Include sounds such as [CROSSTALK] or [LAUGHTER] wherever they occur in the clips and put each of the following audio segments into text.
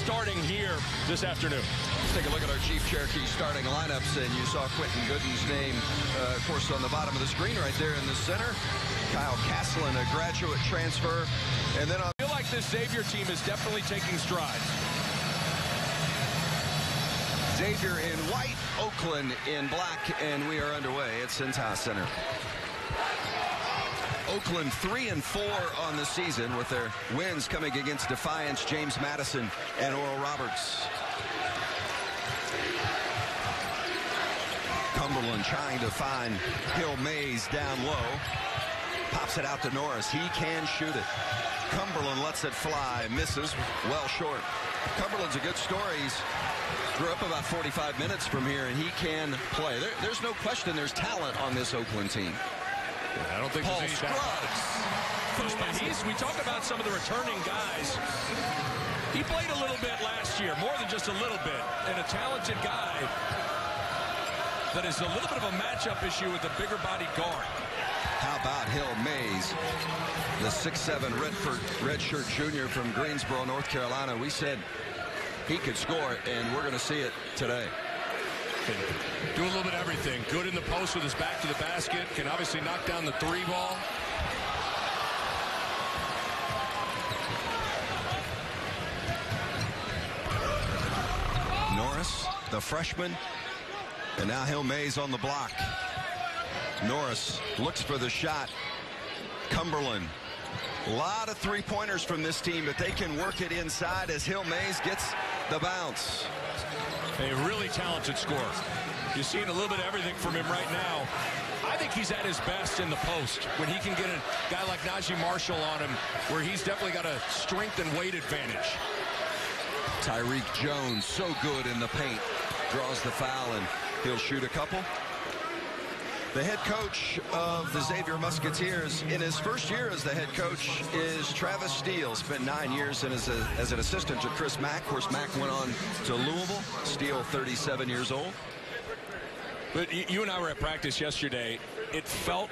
starting here this afternoon. Let's take a look at our Chief Cherokee starting lineups, and you saw Quentin Gooden's name, uh, of course, on the bottom of the screen right there in the center. Kyle Castlin, a graduate transfer. And then on I feel like this Xavier team is definitely taking strides. Xavier in white, Oakland in black, and we are underway at Cintas Center. Oakland three and four on the season with their wins coming against Defiance, James Madison, and Oral Roberts. Cumberland trying to find Hill Mais down low. Pops it out to Norris. He can shoot it. Cumberland lets it fly. Misses well short. Cumberland's a good story. He's grew up about 45 minutes from here, and he can play. There, there's no question there's talent on this Oakland team. I don't think Paul there's any. Scruggs. He's, we talk about some of the returning guys. He played a little bit last year, more than just a little bit, and a talented guy that is a little bit of a matchup issue with the bigger body guard. How about Hill Mais, the 6'7 Redford redshirt junior from Greensboro, North Carolina? We said he could score, and we're going to see it today. Can do a little bit of everything. Good in the post with his back to the basket. Can obviously knock down the three ball. Norris, the freshman, and now Hill Mais on the block. Norris looks for the shot. Cumberland. A lot of three-pointers from this team, but they can work it inside as Hill Mais gets the bounce. A really talented scorer. You're seeing a little bit of everything from him right now. I think he's at his best in the post when he can get a guy like Naji Marshall on him, where he's definitely got a strength and weight advantage. Tyrique Jones, so good in the paint. Draws the foul, and he'll shoot a couple. The head coach of the Xavier Musketeers in his first year as the head coach is Travis Steele. Spent nine years as, a, as an assistant to Chris Mack. Of course, Mack went on to Louisville. Steele, 37 years old. But you and I were at practice yesterday. It felt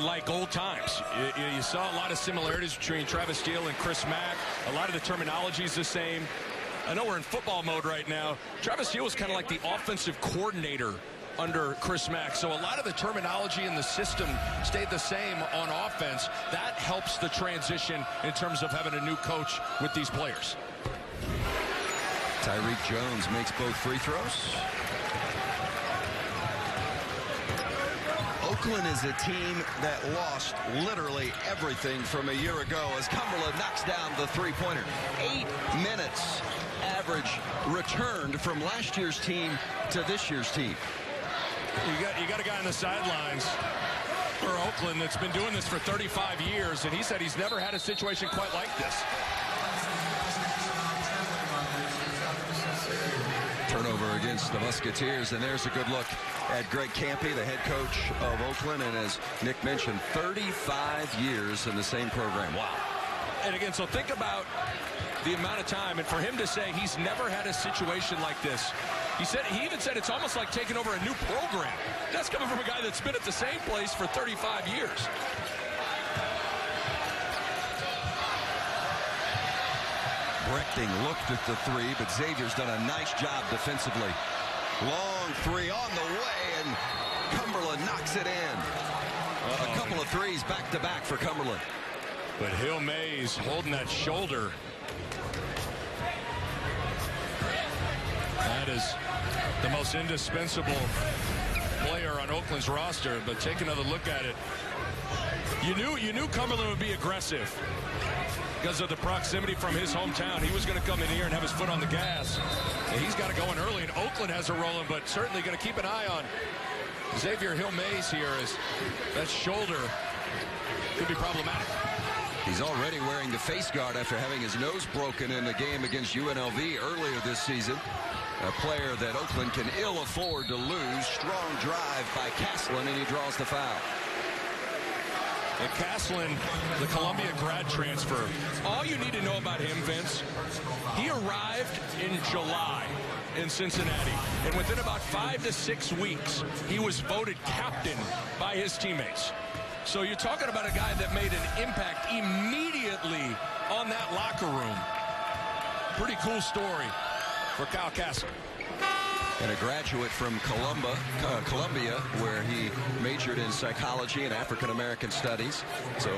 like old times. You, you- you saw a lot of similarities between Travis Steele and Chris Mack. A lot of the terminology is the same. I know we're in football mode right now. Travis Steele was kind of like the offensive coordinator under Chris Mack. So a lot of the terminology and the system stayed the same on offense. That helps the transition in terms of having a new coach with these players. Tyrique Jones makes both free throws. Oakland is a team that lost literally everything from a year ago as Cumberland knocks down the three-pointer. Eight minutes average returned from last year's team to this year's team. You got you got a guy on the sidelines for Oakland that's been doing this for 35 years, and he said he's never had a situation quite like this. Turnover against the Musketeers, and there's a good look at Greg Kampe, the head coach of Oakland, and as Nick mentioned, 35 years in the same program. Wow. And again, so think about the amount of time, and for him to say he's never had a situation like this. He said he even said it's almost like taking over a new program. That's coming from a guy that's been at the same place for 35 years. Brechting looked at the three, but Xavier's done a nice job defensively. Long three on the way, and Cumberland knocks it in. A couple of threes back to back for Cumberland. But Hill Mais holding that shoulder. That is the most indispensable player on Oakland's roster. But take another look at it. You knew you knew Cumberland would be aggressive because of the proximity from his hometown. He was going to come in here and have his foot on the gas. And he's got it going early, and Oakland has a rolling, but certainly going to keep an eye on Xavier Hill Mais here as that shoulder could be problematic. He's already wearing the face guard after having his nose broken in the game against UNLV earlier this season. A player that Oakland can ill afford to lose. Strong drive by Castlin, and he draws the foul. And Castlin, the Columbia grad transfer. All you need to know about him, Vince, he arrived in July in Cincinnati. And within about five to six weeks, he was voted captain by his teammates. So you're talking about a guy that made an impact immediately on that locker room. pretty cool story for Kyle Castlin. And a graduate from Columba, uh, Columbia, where he majored in psychology and African American studies. So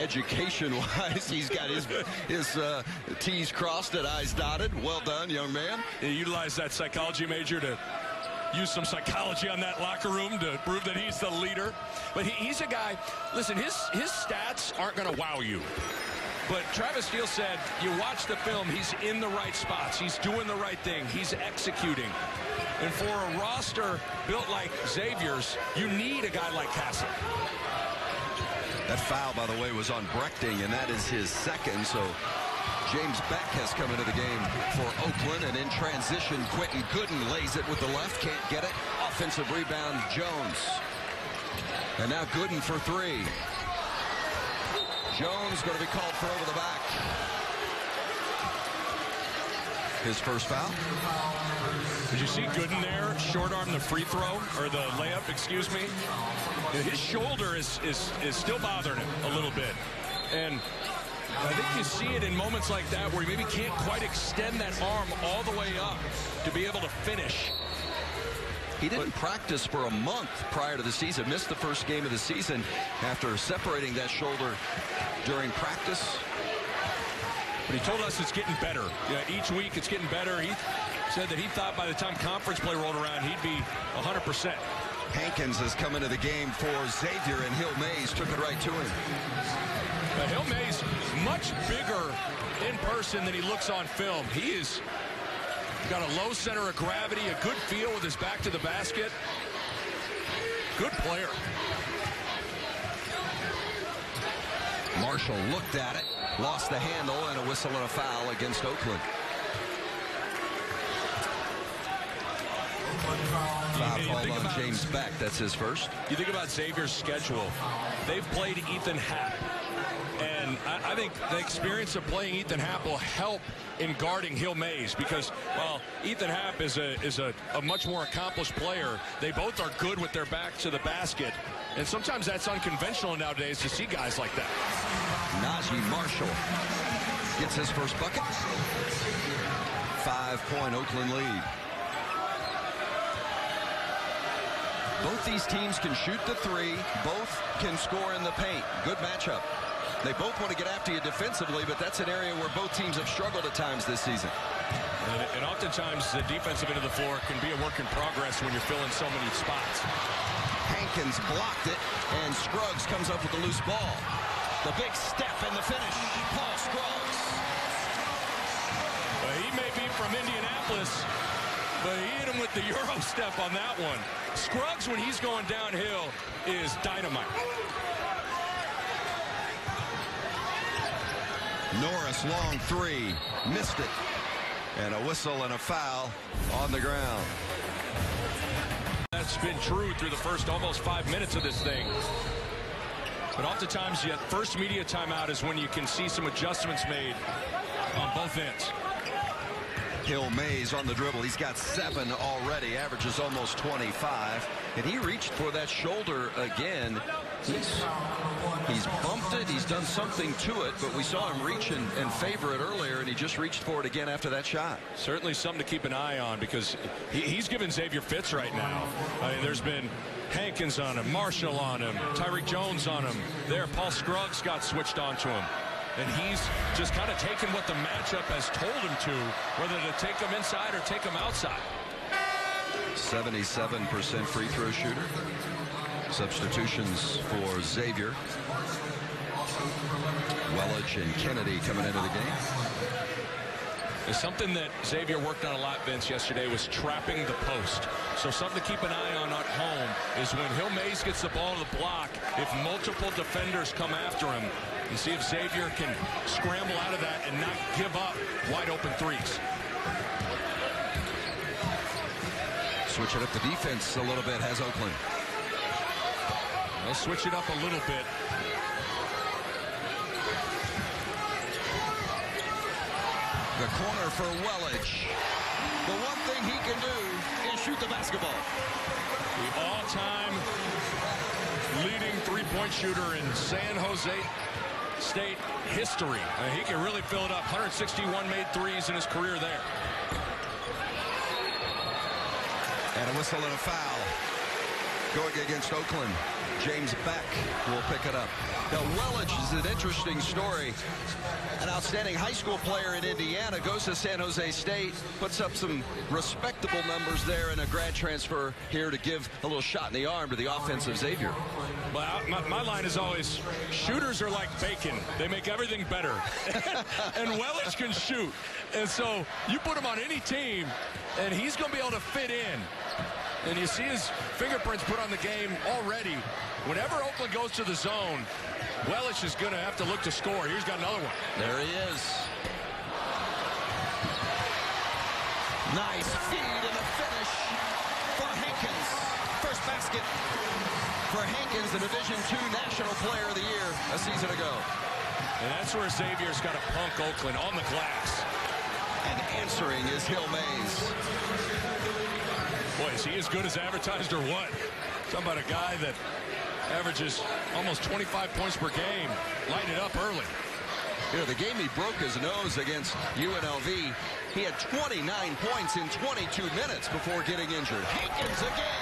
education-wise, [LAUGHS] he's got his his uh, T's crossed and I's dotted. Well done, young man. He utilized that psychology major to use some psychology on that locker room to prove that he's the leader. But he, he's a guy, listen, his, his stats aren't going to wow you. But Travis Steele said, you watch the film, he's in the right spots. He's doing the right thing. He's executing. And for a roster built like Xavier's, you need a guy like Castlin. That foul, by the way, was on Brechting, and that is his second. So James Beck has come into the game for Oakland, and in transition, Quentin Gooden lays it with the left, can't get it. Offensive rebound, Jones. And now Gooden for three. Jones going to be called for over the back. His first foul. Did you see Gooden there short arm the free throw or the layup, excuse me? His shoulder is is is still bothering him a little bit. And I think you see it in moments like that where he maybe can't quite extend that arm all the way up to be able to finish. He didn't practice for a month prior to the season. Missed the first game of the season after separating that shoulder during practice. But he told us it's getting better. Yeah, each week it's getting better. He said that he thought by the time conference play rolled around, he'd be 100%. Hankins has come into the game for Xavier, and Hill Mais took it right to him. But Hill Mais, much bigger in person than he looks on film. He is got a low center of gravity, a good feel with his back to the basket. Good player. Marshall looked at it, lost the handle, and a whistle and a foul against Oakland. Foul called on James Beck. That's his first. You think about Xavier's schedule. They've played Ethan Happ. And I, I, think the experience of playing Ethan Happ will help in guarding Hill Mais because, while Ethan Happ is a is a, a much more accomplished player. They both are good with their back to the basket. And sometimes that's unconventional nowadays to see guys like that. Naji Marshall gets his first bucket. Five-point Oakland lead. Both these teams can shoot the three. Both can score in the paint. Good matchup. They both want to get after you defensively, but that's an area where both teams have struggled at times this season. And, and oftentimes the defensive end of the floor can be a work in progress when you're filling so many spots. Hankins blocked it, and Scruggs comes up with the loose ball. The big step and the finish. Paul Scruggs. Well, he may be from Indianapolis, but he hit him with the [LAUGHS] Euro step on that one. Scruggs, when he's going downhill, is dynamite. Norris, long three. Missed it. And a whistle and a foul on the ground. That's been true through the first almost five minutes of this thing. But oftentimes, yet first media timeout is when you can see some adjustments made on both ends. Hill Mais on the dribble. He's got seven already, averages almost 25. And he reached for that shoulder again. He's, he's bumped it. He's done something to it, but we saw him reach and, and favor it earlier, and he just reached for it again after that shot. Certainly something to keep an eye on because he, he's giving Xavier fits right now. I mean, there's been Hankins on him, Marshall on him, Tyrique Jones on him. There, Paul Scruggs got switched onto him. And he's just kind of taken what the matchup has told him to, whether to take him inside or take him outside. 77% free throw shooter. Substitutions for Xavier. Welage and Kennedy coming into the game. It's something that Xavier worked on a lot, Vince, yesterday was trapping the post. So something to keep an eye on at home is when Hill Mais gets the ball to the block, if multiple defenders come after him, and see if Xavier can scramble out of that and not give up wide open threes. Switching up the defense a little bit has Oakland. They'll switch it up a little bit. The corner for Welage. The one thing he can do is shoot the basketball. The all-time leading three-point shooter in San Jose State history. Uh, he can really fill it up. 161 made threes in his career there. And a whistle and a foul. Going against Oakland. James Beck will pick it up. Now, Welage is an interesting story. An outstanding high school player in Indiana, goes to San Jose State, puts up some respectable numbers there and a grad transfer here to give a little shot in the arm to the offensive Xavier. Well, my, my line is always, shooters are like bacon. They make everything better. [LAUGHS] and Welage can shoot. And so you put him on any team, and he's going to be able to fit in. And you see his fingerprints put on the game already. Whenever Oakland goes to the zone, Welage is going to have to look to score. Here's got another one. There he is. Nice feed and a finish for Hankins. First basket for Hankins, the Division II National Player of the Year a season ago. And that's where Xavier's got to punk Oakland on the glass. And answering is Hill Mais. Boy, is he as good as advertised or what? Talking about a guy that averages almost 25 points per game. Light it up early. You know, the game he broke his nose against UNLV, he had 29 points in 22 minutes before getting injured. Hankins again.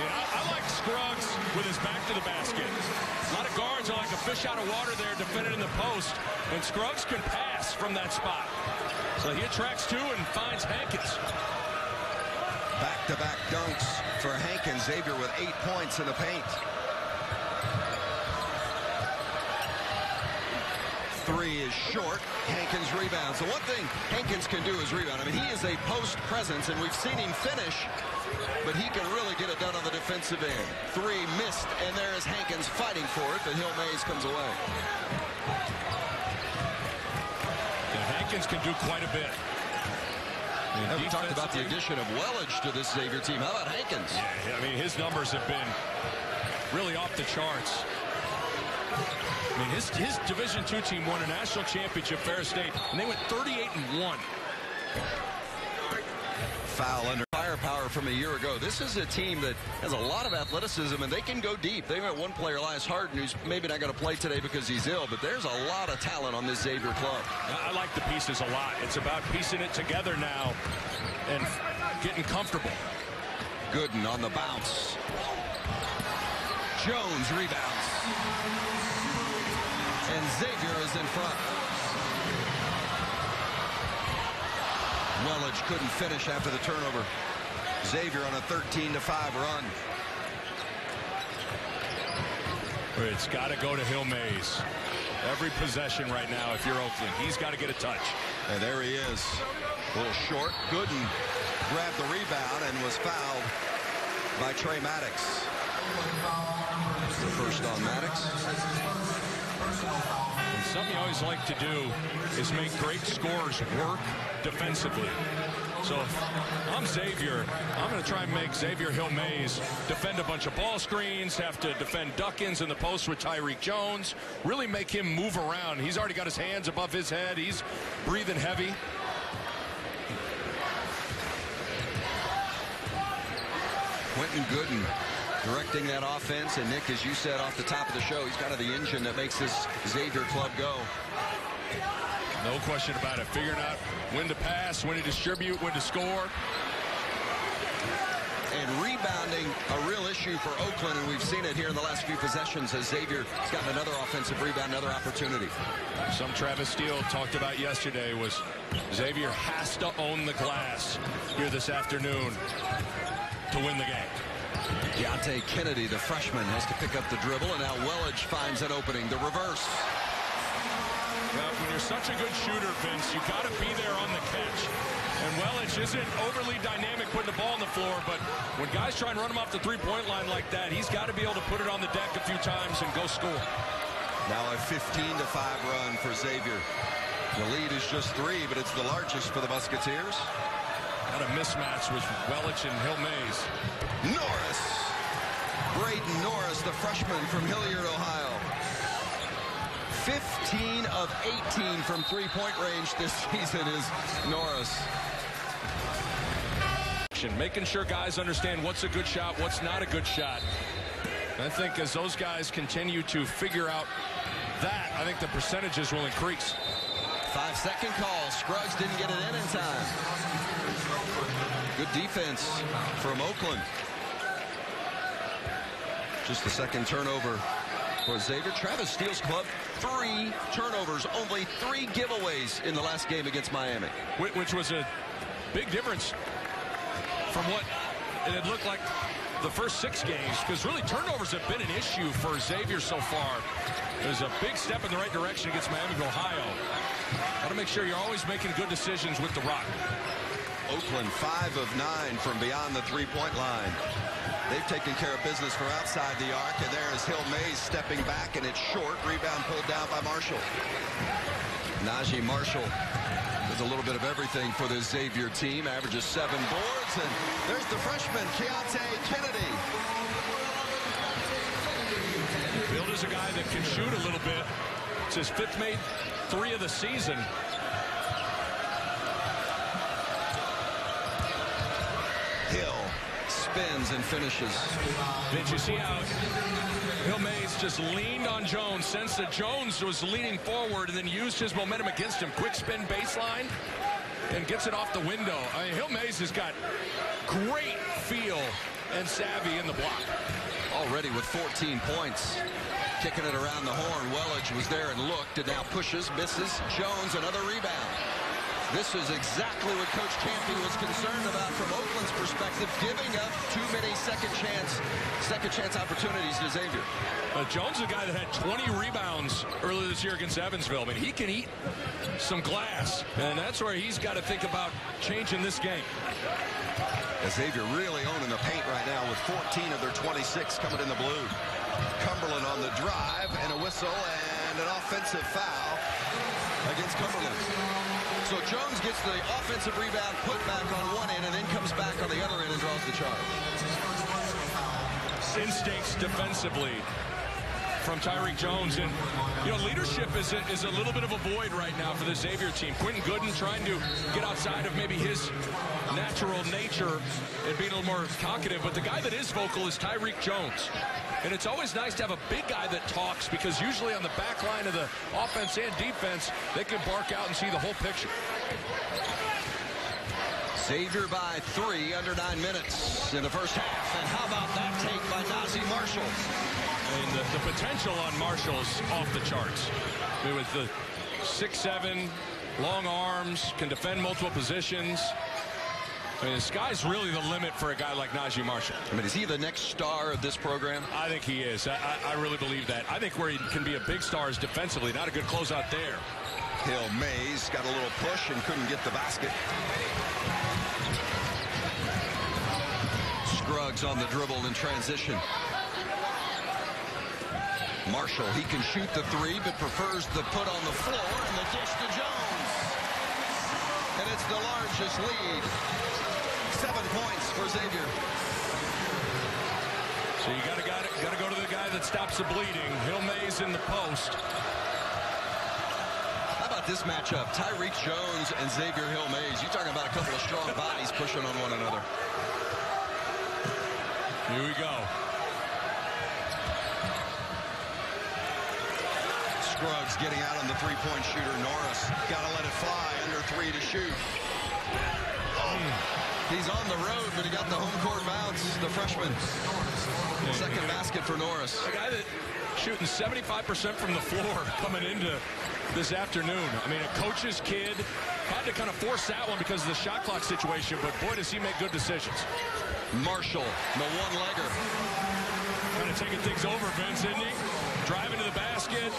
And I, I like Scruggs with his back to the basket. A lot of guards are like a fish out of water there defending in the post. And Scruggs can pass from that spot. So he attracts two and finds Hankins. Back-to-back -back dunks for Hankins. Xavier with eight points in the paint. Three is short. Hankins rebounds. The one thing Hankins can do is rebound. I mean, he is a post presence, and we've seen him finish, but he can really get it done on the defensive end. Three missed, and there is Hankins fighting for it, but Hill Mais comes away. And Hankins can do quite a bit. And we talked about the addition of Welage to this Xavier team. How about Hankins? Yeah, I mean, his numbers have been really off the charts. I mean, his, his Division II team won a national championship, Ferris State, and they went 38 and 1. Foul under firepower from a year ago. This is a team that has a lot of athleticism, and they can go deep. They got one player, Elias Harden, who's maybe not going to play today because he's ill, but there's a lot of talent on this Xavier club. I like the pieces a lot. It's about piecing it together now and getting comfortable. Gooden on the bounce. Jones rebounds. And Xavier is in front. Welage couldn't finish after the turnover. Xavier on a 13 to 5 run. It's got to go to Hill Mais. Every possession right now, if you're Oakland, he's got to get a touch. And there he is. A little short. Gooden grabbed the rebound and was fouled by Trey Maddox. The first on Maddox. And something you always like to do is make great scores work defensively. So I'm Xavier, I'm going to try and make Xavier Hill Mais defend a bunch of ball screens, have to defend duck-ins in the post with Tyrique Jones, really make him move around. He's already got his hands above his head. He's breathing heavy. Quentin Gooden directing that offense. And Nick, as you said off the top of the show, he's kind of the engine that makes this Xavier club go. No question about it. Figuring out when to pass, when to distribute, when to score. And rebounding a real issue for Oakland, and we've seen it here in the last few possessions as Xavier has gotten another offensive rebound, another opportunity. Some Travis Steele talked about yesterday was Xavier has to own the glass here this afternoon to win the game. Keonte Kennedy, the freshman, has to pick up the dribble, and now Welage finds an opening. The reverse. Well, when you're such a good shooter, Vince, you got to be there on the catch. And Welage isn't overly dynamic putting the ball on the floor, but when guys try and run him off the three-point line like that, he's got to be able to put it on the deck a few times and go score. Now a 15 to 5 run for Xavier. The lead is just three, but it's the largest for the Musketeers. Got a mismatch with Welage and Hill Mais. Norris. Braden Norris, the freshman from Hilliard, Ohio. 15 of 18 from three-point range this [LAUGHS] season is Norris. Making sure guys understand what's a good shot, what's not a good shot. I think as those guys continue to figure out that, I think the percentages will increase. Five second call. Scruggs didn't get it in in time. Good defense from Oakland. Just the second turnover for Xavier. Travis Steele's club, three turnovers, only three giveaways in the last game against Miami. Which was a big difference from what it had looked like the first six games, because really turnovers have been an issue for Xavier so far. There's a big step in the right direction against Miami of Ohio. Got to make sure you're always making good decisions with the rock. Oakland, five of nine from beyond the three-point line. They've taken care of business from outside the arc, and there is Hill Mais stepping back, and it's short. Rebound pulled down by Marshall. Naji Marshall does a little bit of everything for the Xavier team. Averages seven boards, and there's the freshman, Keonte Kennedy. Bill is a guy that can shoot a little bit. It's his fifth made three of the season. Hill spins and finishes. Did you see how Hill Mais just leaned on Jones, sensed that Jones was leaning forward and then used his momentum against him. Quick spin baseline and gets it off the window. I mean, Hill Mais has got great feel and savvy in the block. Already with 14 points. Kicking it around the horn. Welage was there and looked and now pushes, misses. Jones another rebound. This is exactly what Coach Kampe was concerned about from Oakland's perspective, giving up too many second chance, second chance opportunities to Xavier. Uh, Jones is a guy that had 20 rebounds earlier this year against Evansville. I mean, he can eat some glass, and that's where he's got to think about changing this game. Xavier really owning the paint right now with 14 of their 26 coming in the blue. Cumberland on the drive and a whistle and an offensive foul against Cumberland. So Jones gets the offensive rebound, put back on one end, and then comes back on the other end and draws the charge. Instincts defensively from Tyrique Jones. And, you know, leadership is a, is a little bit of a void right now for the Xavier team. Quentin Gooden trying to get outside of maybe his natural nature and being a little more talkative. But the guy that is vocal is Tyrique Jones. And it's always nice to have a big guy that talks because usually on the back line of the offense and defense, they can bark out and see the whole picture. Xavier by three under nine minutes in the first half. And how about that take by Naji Marshall? And the, the potential on Marshall's off the charts. It was the six seven, long arms, can defend multiple positions. I mean, the sky's really the limit for a guy like Naji Marshall. I mean, is he the next star of this program? I think he is. I, I really believe that. I think where he can be a big star is defensively. Not a good closeout there. Hill Mais got a little push and couldn't get the basket. Scruggs on the dribble in transition. Marshall, he can shoot the three, but prefers the put on the floor and the dish to Jones. And it's the largest lead. Seven points for Xavier. So you got to got to go to the guy that stops the bleeding. Hill Mais in the post. How about this matchup? Tyrique Jones and Xavier Hill Mais. You're talking about a couple of strong [LAUGHS] bodies pushing on one another. Here we go. Scruggs getting out on the three-point shooter. Norris got to let it fly. Under three to shoot. Oh. He's on the road, but he got the home court bounce. The freshman. Second basket for Norris. A guy that shooting 75% from the floor [LAUGHS] coming into this afternoon. I mean, a coach's kid had to kind of force that one because of the shot clock situation, but boy, does he make good decisions. Marshall, the one-legger. Kind of taking things over, Vince, isn't he? Driving to the basket,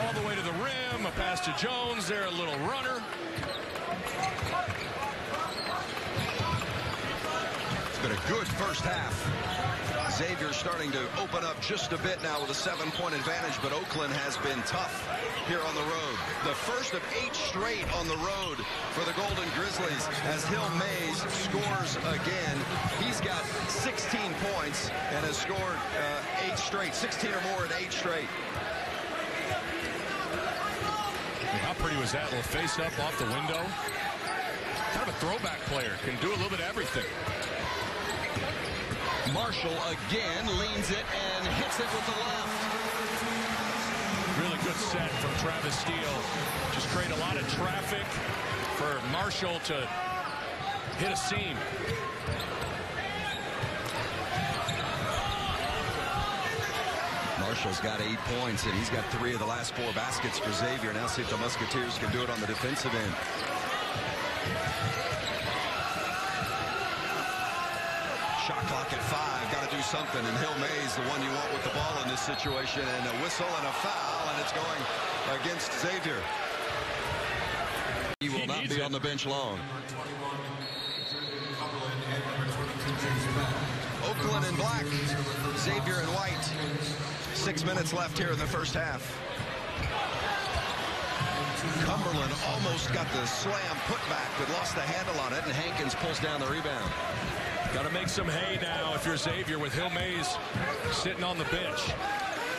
all the way to the rim, a pass to Jones, there a little runner. It's been a good first half. Xavier starting to open up just a bit now with a seven-point advantage, but Oakland has been tough here on the road. The first of eight straight on the road for the Golden Grizzlies as Hill Mais scores again. He's got 16 points and has scored uh, eight straight, 16 or more in eight straight. How pretty was that little face up off the window? Kind of a throwback player, can do a little bit of everything. Marshall again leans it and hits it with the left. Really good set from Travis Steele. Just create a lot of traffic for Marshall to hit a seam. Marshall's got eight points, and he's got three of the last four baskets for Xavier. Now see if the Musketeers can do it on the defensive end. Do something. And Hill Mais, the one you want with the ball in this situation. And a whistle and a foul, and it's going against Xavier. He will not be on the bench long. Oakland in black. Xavier in white. Six minutes left here in the first half. Cumberland almost got the slam put back, but lost the handle on it, and Hankins pulls down the rebound. Got to make some hay now if you're Xavier with Hill Mais sitting on the bench.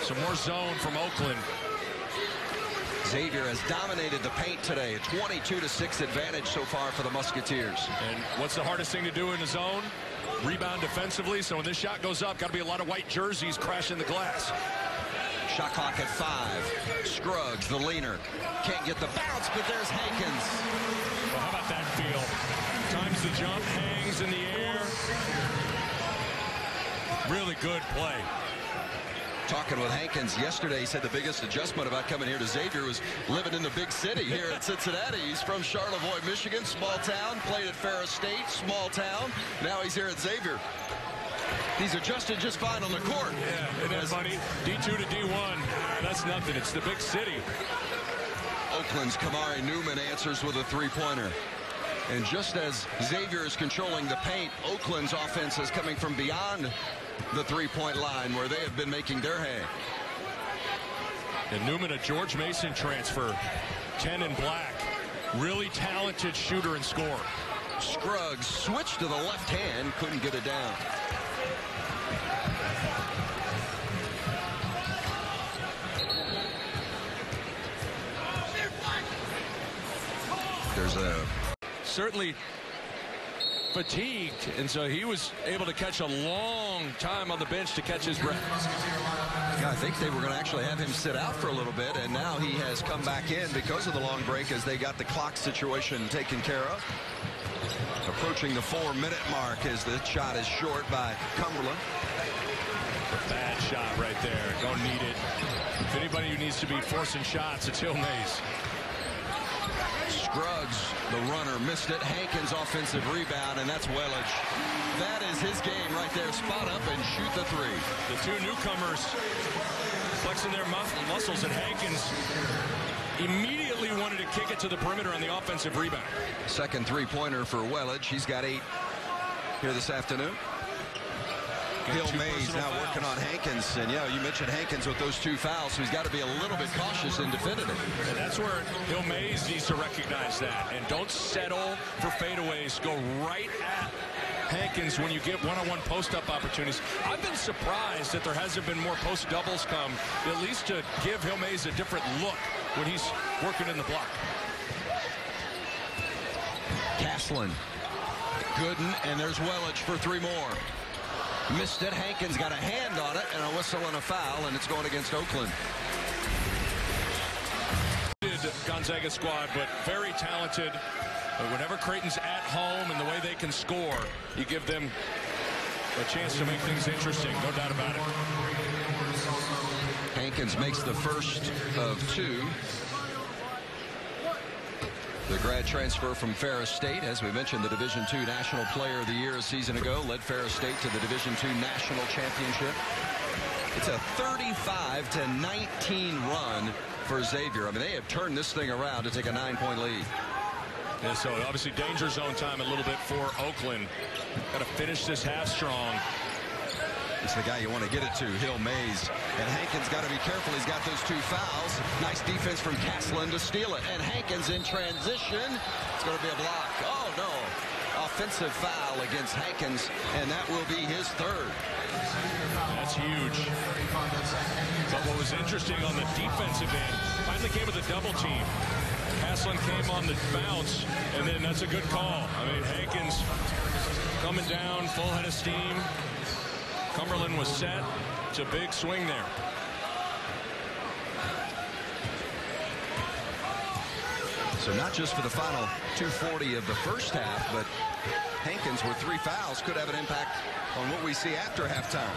Some more zone from Oakland. Xavier has dominated the paint today. A 22 to 6 advantage so far for the Musketeers. And what's the hardest thing to do in the zone? Rebound defensively. So when this shot goes up, got to be a lot of white jerseys crashing the glass. Shot clock at five. Scruggs, the leaner, can't get the bounce, but there's Hankins. Well, how about that feel? The jump, hangs in the air. Really good play. Talking with Hankins yesterday, he said the biggest adjustment about coming here to Xavier was living in the big city here at Cincinnati. He's from Charlevoix, Michigan, small town, played at Ferris State, small town. Now he's here at Xavier. He's adjusted just fine on the court. Yeah, isn't that funny? D2 to D1. Ah, That's nothing. It's the big city. Oakland's Kamari Newman answers with a three-pointer. And just as Xavier is controlling the paint, Oakland's offense is coming from beyond the three-point line where they have been making their hay. And Newman, a George Mason transfer. 10 in black. Really talented shooter and scorer. Scruggs switched to the left hand, couldn't get it down. There's a Certainly fatigued, and so he was able to catch a long time on the bench to catch his breath. Yeah, I think they were going to actually have him sit out for a little bit, and now he has come back in because of the long break as they got the clock situation taken care of. Approaching the four-minute mark as the shot is short by Cumberland. Bad shot right there. Don't need it. If anybody who needs to be forcing shots, it's Hill Mais. Scruggs, the runner, missed it. Hankins offensive rebound, and that's Welage. That is his game right there. Spot up and shoot the three. The two newcomers flexing their mus- muscles, and Hankins immediately wanted to kick it to the perimeter on the offensive rebound. Second three-pointer for Welage. He's got eight here this afternoon. Hill Mais now fouls. working on Hankins. And, yeah, you mentioned Hankins with those two fouls, so he's got to be a little bit cautious in defending it. And that's where Hill Mais needs to recognize that. And don't settle for fadeaways. Go right at Hankins when you get one-on-one post-up opportunities. I've been surprised that there hasn't been more post doubles come, at least to give Hill Mais a different look when he's working in the block. Castlin. Gooden, and there's Welage for three more. Missed it. Hankins got a hand on it, and a whistle and a foul, and it's going against Oakland. Gonzaga squad, but very talented. But whenever Creighton's at home and the way they can score, you give them a chance to make things interesting. No doubt about it. Hankins makes the first of two. The grad transfer from Ferris State, as we mentioned, the Division II National Player of the Year a season ago, led Ferris State to the Division II National Championship. It's a 35 to 19 run for Xavier. I mean, they have turned this thing around to take a nine-point lead. Yeah, so obviously danger zone time a little bit for Oakland. Got to finish this half strong. It's the guy you want to get it to, Hill Mais. And Hankins got to be careful. He's got those two fouls. Nice defense from Castlin to steal it. And Hankins in transition. It's going to be a block. Oh, no. Offensive foul against Hankins, and that will be his third. That's huge. But what was interesting on the defensive end, finally came with a double team. Haslin came on the bounce, and then that's a good call. I mean, Hankins coming down, full head of steam. Cumberland was set. It's a big swing there. So not just for the final 240 of the first half, but Hankins with three fouls could have an impact on what we see after halftime.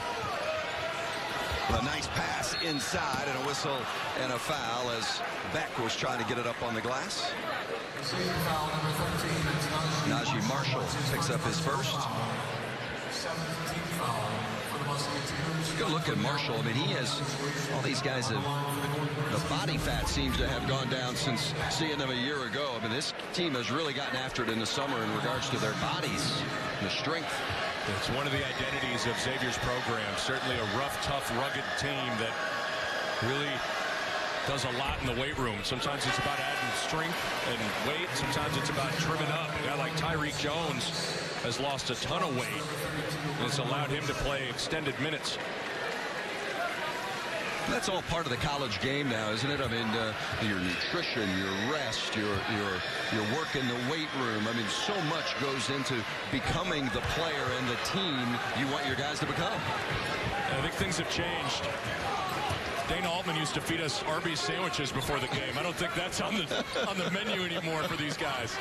A nice pass inside and a whistle and a foul as Beck was trying to get it up on the glass. Naji Marshall picks up his first. Go look at Marshall. I mean, he has all these guys have the body fat seems to have gone down since seeing them a year ago. I mean, this team has really gotten after it in the summer in regards to their bodies, the strength. It's one of the identities of Xavier's program. Certainly a rough, tough, rugged team that really does a lot in the weight room. Sometimes it's about adding strength and weight. Sometimes it's about trimming up. A guy like Tyrique Jones has lost a ton of weight. And it's allowed him to play extended minutes. That's all part of the college game now, isn't it? I mean, uh, your nutrition, your rest, your your your work in the weight room. I mean, so much goes into becoming the player and the team you want your guys to become. I think things have changed. Dana Altman used to feed us Arby's sandwiches before the game. I don't think that's on the on the menu anymore for these guys.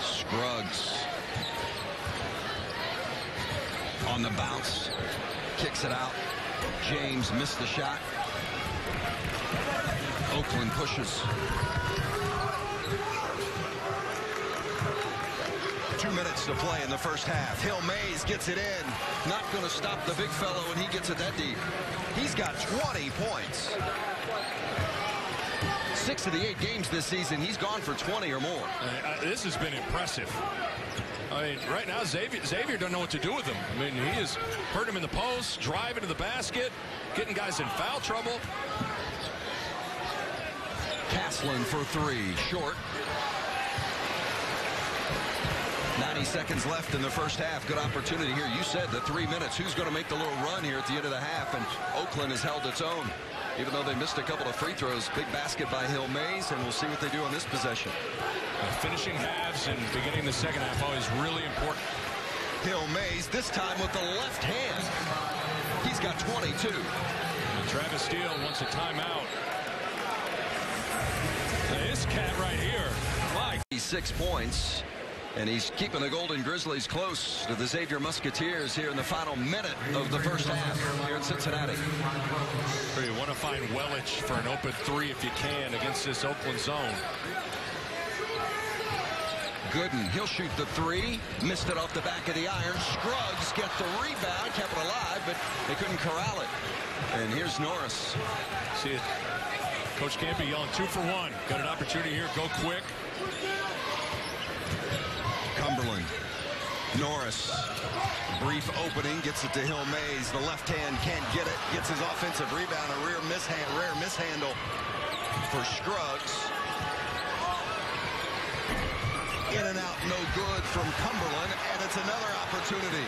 Scruggs on the bounce. Kicks it out. James missed the shot. Oakland pushes. Two minutes to play in the first half. Hill Mais gets it in. Not going to stop the big fellow when he gets it that deep. He's got 20 points. Six of the eight games this season, he's gone for 20 or more. Uh, this has been impressive. I mean, right now, Xavier, Xavier doesn't know what to do with him. I mean, he is hurt him in the post, driving to the basket, getting guys in foul trouble. Castlin for three, short. 90 seconds left in the first half. Good opportunity here. You said the three minutes. Who's going to make the little run here at the end of the half? And Oakland has held its own. Even though they missed a couple of free throws. Big basket by Hill Mais, and we'll see what they do on this possession. Finishing halves and beginning the second half always really important. Hill Mais, this time with the left hand. He's got 22. And Travis Steele wants a timeout. This cat right here, my. Six points. And he's keeping the Golden Grizzlies close to the Xavier Musketeers here in the final minute of the first half here in Cincinnati. You want to find Welage for an open three if you can against this Oakland zone. Gooden, he'll shoot the three. Missed it off the back of the iron. Scruggs get the rebound, kept it alive, but they couldn't corral it. And here's Norris. See it. Coach Kampe yelling two for one. Got an opportunity here. Go quick. Cumberland. Norris. Brief opening. Gets it to Hill Mais. The left hand can't get it. Gets his offensive rebound. A rear mishand, rare mishandle for Scruggs. In and out, no good from Cumberland. And it's another opportunity.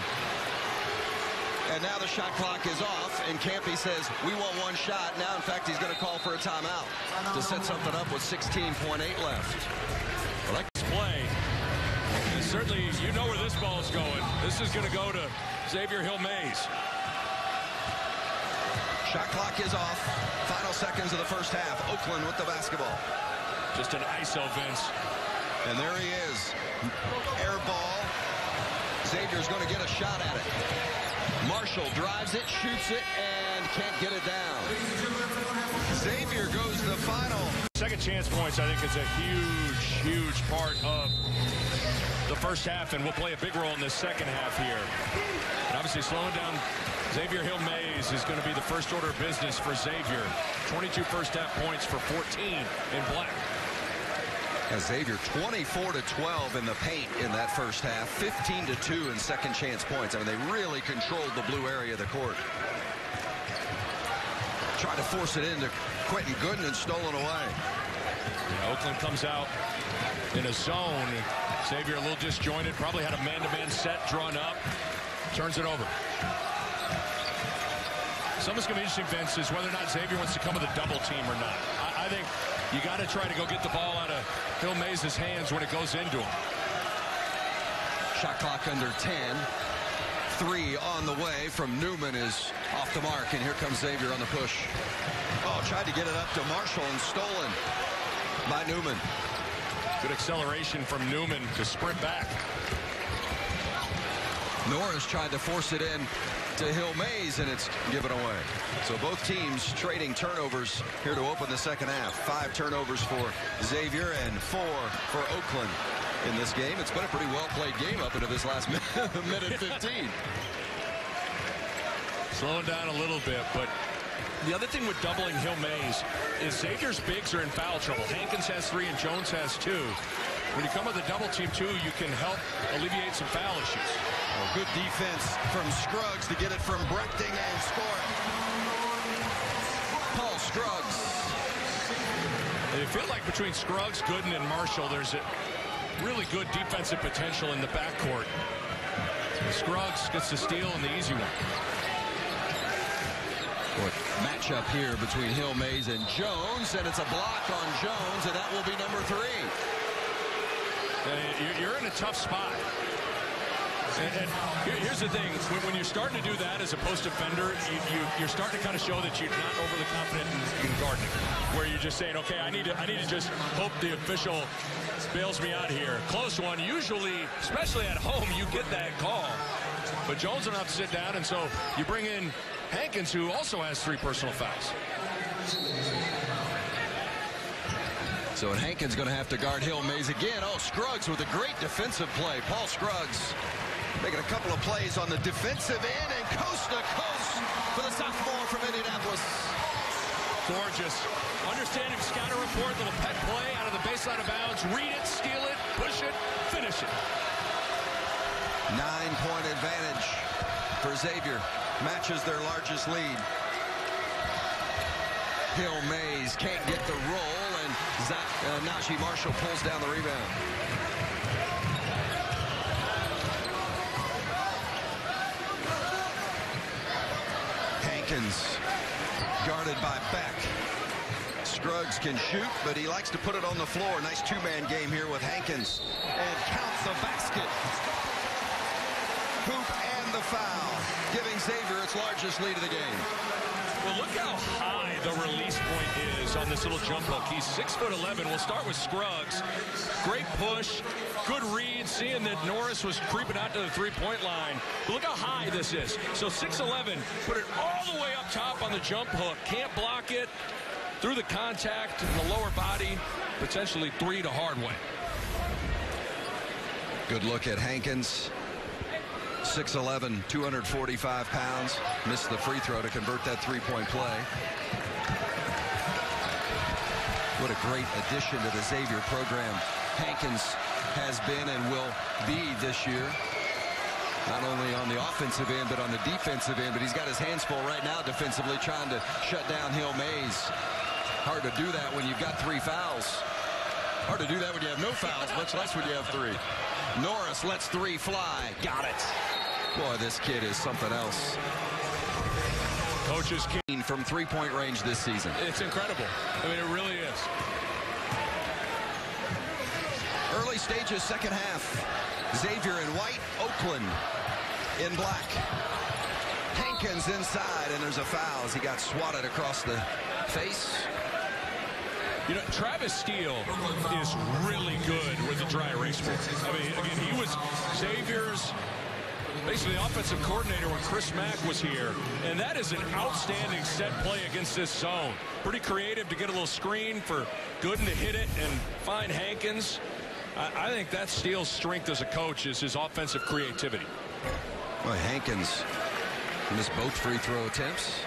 And now the shot clock is off, and Kampe says, we want one shot. Now, in fact, he's going to call for a timeout to set something up with 16.8 left. Like this play. And certainly, you know where this ball is going. This is going to go to Xavier Hill Mais. Shot clock is off. Final seconds of the first half. Oakland with the basketball. Just an ISO, Vince. And there he is. Air ball. Xavier's going to get a shot at it. Marshall drives it, shoots it, and can't get it down. Xavier goes to the final. Second chance points, I think, is a huge, huge part of the first half, and will play a big role in this second half here. And obviously, slowing down Xavier Hill Mais is going to be the first order of business for Xavier. 22 first half points for 14 in black. Xavier 24 to 12 in the paint in that first half, 15 to 2 in second chance points. I mean, they really controlled the blue area of the court. Tried to force it into Quentin Gooden and stolen away. Yeah, Oakland comes out in a zone. Xavier a little disjointed, probably had a man-to-man -man set drawn up. Turns it over. Something's going to be interesting, Vince, is whether or not Xavier wants to come with a double team or not. I, I think you got to try to go get the ball out of Hill Mais' hands when it goes into him. Shot clock under 10. Three on the way from Newman is off the mark, and here comes Xavier on the push. Oh, tried to get it up to Marshall and stolen by Newman. Good acceleration from Newman to sprint back. Norris tried to force it in to Hill Mais, and it's given away. So both teams trading turnovers here to open the second half. Five turnovers for Xavier and four for Oakland in this game. It's been a pretty well-played game up into this last [LAUGHS] minute [LAUGHS] 15. Slowing down a little bit, but the other thing with doubling Hill Mais is Xavier's bigs are in foul trouble. Hankins has three and Jones has two. When you come with a double team too, you can help alleviate some foul issues. Good defense from Scruggs to get it from Brechting and score. Paul Scruggs. It feel like between Scruggs, Gooden, and Marshall, there's a really good defensive potential in the backcourt. Scruggs gets the steal and the easy one. What matchup here between Hill Mais and Jones, and it's a block on Jones, and that will be number three. You're in a tough spot. And, and here's the thing: when, you're starting to do that as a post defender, you, you, are starting to kind of show that you're not overly confident in, in guarding, where you're just saying, "Okay, I need to, I need to just hope the official bails me out here." Close one. Usually, especially at home, you get that call. But Jones will have to sit down, and so you bring in Hankins, who also has three personal fouls. So Hankins going to have to guard Hill Mais again. Oh, Scruggs with a great defensive play. Paul Scruggs making a couple of plays on the defensive end and coast to coast for the sophomore from Indianapolis. Gorgeous. Understanding scatter report, little pet play out of the baseline of bounds. Read it, steal it, push it, finish it. Nine-point advantage for Xavier. Matches their largest lead. Hill Mais can't get the roll, and Zach, uh, Naji Marshall pulls down the rebound. Hankins guarded by Beck. Scruggs can shoot, but he likes to put it on the floor. Nice two-man game here with Hankins. And counts the basket. Hoop and the foul, giving Xavier its largest lead of the game. Well, look how high the release point is on this little jump hook. He's 6 foot 11. We'll start with Scruggs. Great push, good read, seeing that Norris was creeping out to the three-point line. But look how high this is. So 6'11", put it all the way up top on the jump hook. Can't block it. Through the contact in the lower body, potentially three to Hardway. Good look at Hankins. 6'11", 245 pounds. Missed the free throw to convert that three-point play. What a great addition to the Xavier program. Hankins has been and will be this year. Not only on the offensive end, but on the defensive end. But he's got his hands full right now defensively, trying to shut down Hill Mais. Hard to do that when you've got three fouls. Hard to do that when you have no fouls, much less when you have three. Norris lets three fly. Got it. Boy, this kid is something else. Coaches keen from three-point range this season. It's incredible. I mean, it really is. Early stages, second half. Xavier in white, Oakland in black. Hankins inside, and there's a foul as he got swatted across the face. You know, Travis Steele is really good with the dry erase board. I mean, again, he was Xavier's basically offensive coordinator when Chris Mack was here. And that is an outstanding set play against this zone. Pretty creative to get a little screen for Gooden to hit it and find Hankins. I, I think that's Steele's strength as a coach is his offensive creativity. Hankins missed both free throw attempts.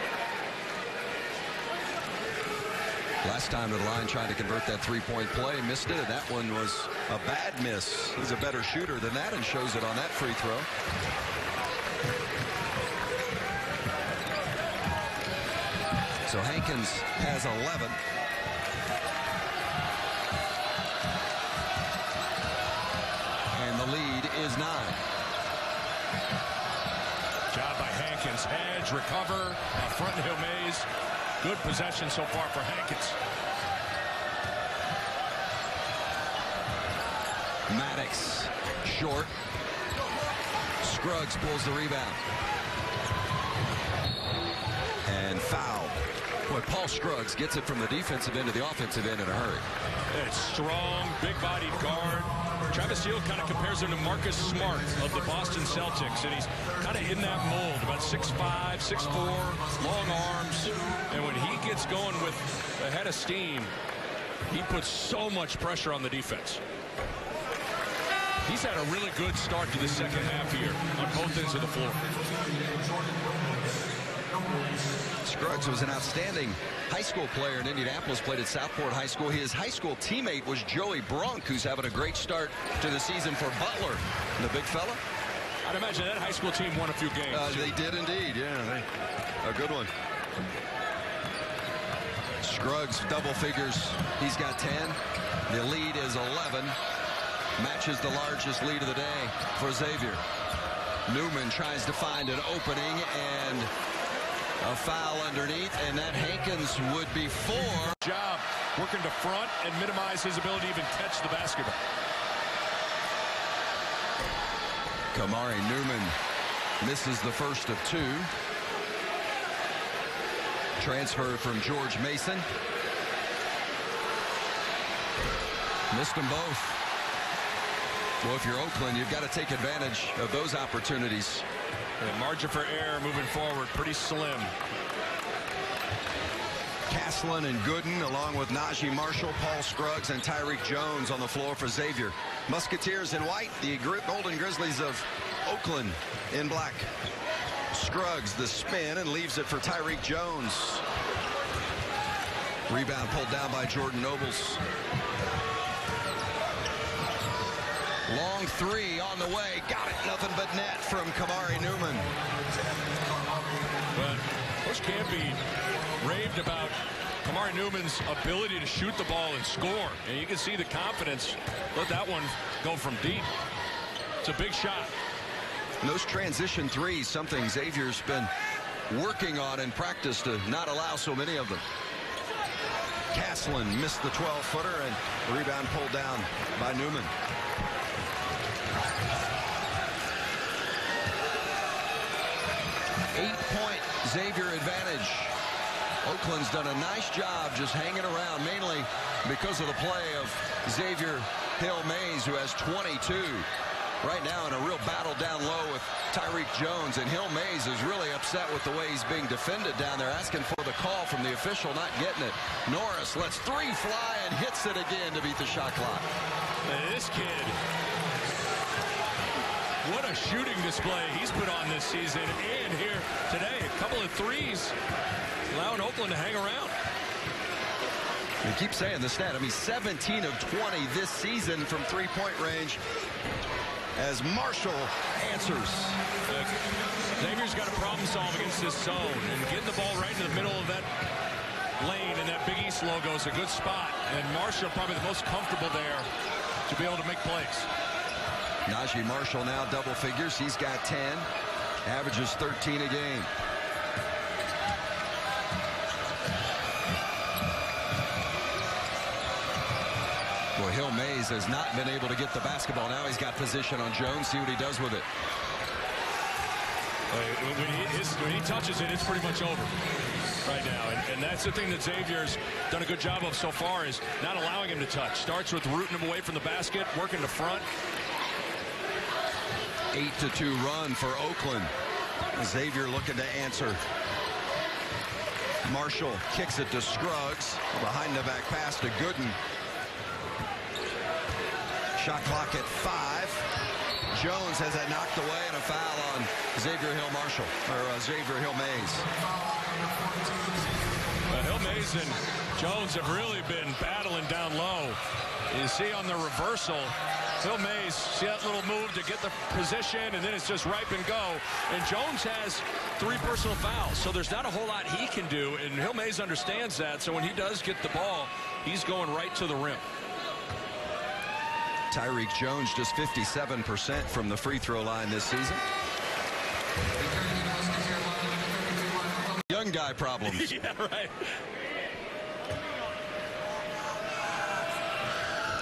Last time to the line trying to convert that three-point play, missed it, and that one was a bad miss. He's a better shooter than that and shows it on that free throw. So Hankins has 11. Is nine. Job by Hankins. Edge, recover, front Hill Mais. Good possession so far for Hankins. Maddox short. Scruggs pulls the rebound. And foul. Boy, Paul Scruggs gets it from the defensive end to the offensive end in a hurry. It's strong, big-bodied guard. Travis Steele kind of compares him to Marcus Smart of the Boston Celtics, and he's kind of in that mold, about 6'5", 6'4", long arms. And when he gets going with a head of steam, he puts so much pressure on the defense. He's had a really good start to the second half here on both ends of the floor. Scruggs was an outstanding high school player in Indianapolis, played at Southport High School. His high school teammate was Joey Brunk, who's having a great start to the season for Butler. The big fella? I'd imagine that high school team won a few games. Uh, they did indeed, yeah. They, a good one. Scruggs, double figures. He's got 10. The lead is 11. Matches the largest lead of the day for Xavier. Newman tries to find an opening and a foul underneath, and that Hankins would be four. Job working to front and minimize his ability to even catch the basketball. Kamari Newman misses the first of two. Transfer from George Mason. Missed them both. Well, if you're Oakland, you've got to take advantage of those opportunities. The margin for error moving forward pretty slim. Castlin and Gooden, along with Naji Marshall, Paul Scruggs, and Tyrique Jones on the floor for Xavier. Musketeers in white, the Golden Grizzlies of Oakland in black. Scruggs the spin and leaves it for Tyrique Jones. Rebound pulled down by Jordan Nobles. Long three on the way. Got it. Nothing but net from Kamari Newman. But Bush can't be raved about Kamari Newman's ability to shoot the ball and score. And you can see the confidence. Let that one go from deep. It's a big shot. And those transition threes, something Xavier's been working on in practice to not allow so many of them. Castlin missed the 12-footer and rebound pulled down by Newman. Eight-point Xavier advantage. Oakland's done a nice job just hanging around, mainly because of the play of Xavier Hill Mais, who has 22 right now in a real battle down low with Tyrique Jones. And Hill Mais is really upset with the way he's being defended down there, asking for the call from the official, not getting it. Norris lets three fly and hits it again to beat the shot clock. This kid, what a shooting display he's put on this season. And here today, a couple of threes, allowing Oakland to hang around. You keep saying the stat. I mean, 17 of 20 this season from three-point range as Marshall answers. Xavier's got a problem solve against this zone, and getting the ball right in the middle of that lane and that Big East logo is a good spot. And Marshall probably the most comfortable there to be able to make plays. Naji Marshall now double figures. He's got 10, averages 13 a game. Well, Hill Mais has not been able to get the basketball. Now he's got position on Jones. See what he does with it. When he, his, when he touches it, it's pretty much over right now. And, and, that's the thing that Xavier's done a good job of so far is not allowing him to touch. Starts with rooting him away from the basket, working the front. 8 to 2 run for Oakland. Xavier looking to answer. Marshall kicks it to Scruggs. Behind the back pass to Gooden. Shot clock at five. Jones has that knocked away and a foul on Xavier Hill Marshall, or uh, Xavier Hill Mais. Uh, Hill Mais and Jones have really been battling down low. You see on the reversal, Hill Mais, see that little move to get the position, and then it's just ripe and go. And Jones has three personal fouls, so there's not a whole lot he can do, and Hill Mais understands that, so when he does get the ball, he's going right to the rim. Tyrique Jones just 57% from the free throw line this season. Young guy problems. [LAUGHS] yeah, right.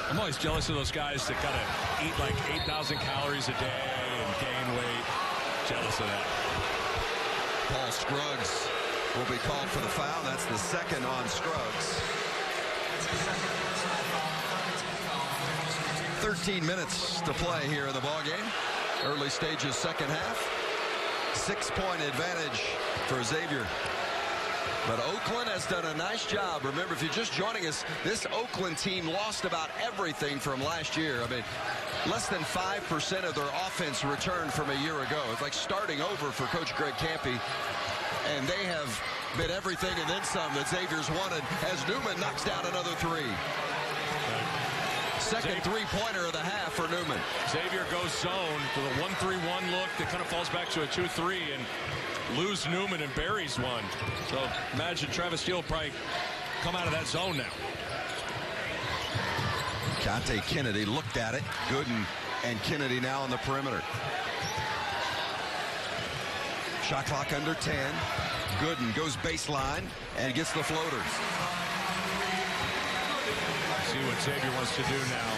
I'm always jealous of those guys that gotta eat like 8,000 calories a day and gain weight. Jealous of that. Paul Scruggs will be called for the foul. That's the second on Scruggs. 13 minutes to play here in the ball game. Early stages, second half. Six-point advantage for Xavier. But Oakland has done a nice job. Remember, if you're just joining us, this Oakland team lost about everything from last year. I mean, less than 5% of their offense returned from a year ago. It's like starting over for Coach Greg Kampe. And they have been everything and then some that Xavier's wanted as Newman knocks down another three. Second three-pointer of the half for Newman. Xavier goes zone to the 1-3-1 look that kind of falls back to a 2-3 and lose Newman and buries one. So imagine Travis Steele probably come out of that zone now. Keonte Kennedy looked at it. Gooden and Kennedy now on the perimeter. Shot clock under 10. Gooden goes baseline and gets the floaters. See what Xavier wants to do now.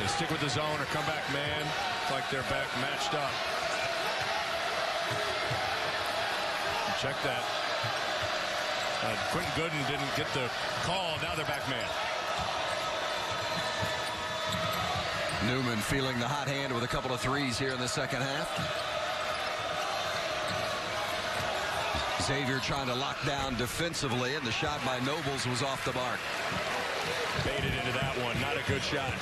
They stick with the zone or come back man. It's like they're back matched up. Check that. Uh, Quentin Gooden didn't get the call. Now they're back man. Newman feeling the hot hand with a couple of threes here in the second half. Xavier trying to lock down defensively, and the shot by Nobles was off the mark. Baited into that one. Not a good shot.